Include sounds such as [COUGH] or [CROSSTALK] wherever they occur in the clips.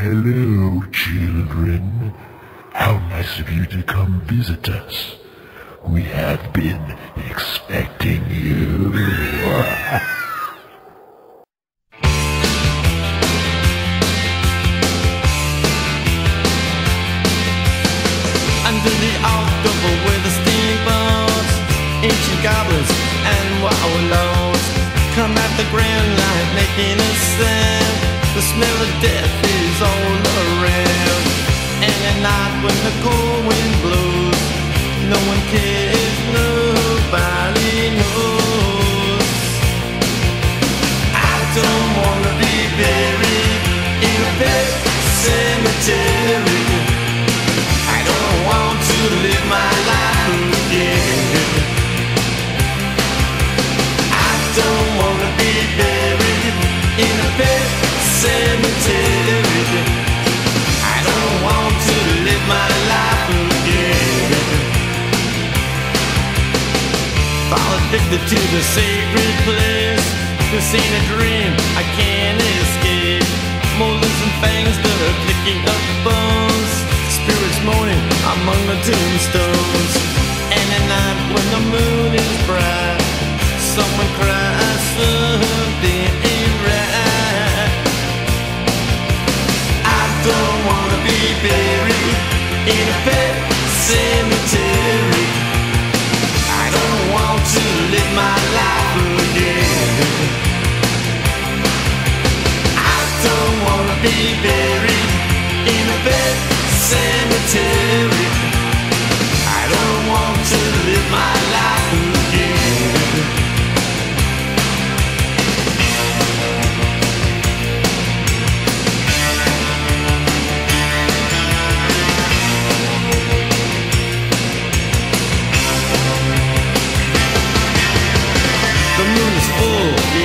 Hello, children. How nice of you to come visit us. We have been expecting you. [LAUGHS] Under the October with the steamboats, ancient goblins and wallows come at the grand light wind blows, no one cares, nobody knows. I don't addicted to the sacred place. This ain't a dream, I can't escape. Molars and fangs that are picking up bones. Spirits moaning among the tombstones. And at night when the moon is bright, someone cries something ain't right. I don't wanna be buried in a pet cemetery.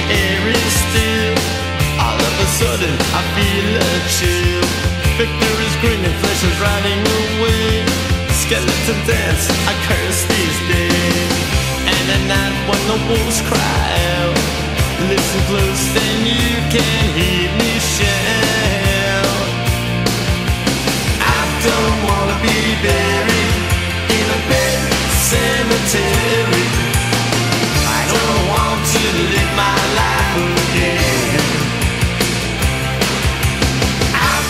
Air is still. All of a sudden, I feel a chill. Victor is grinning, flesh is riding away. Skeleton dance, I curse these days. And at night when the wolves cry out, listen close, then you can hear me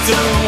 don't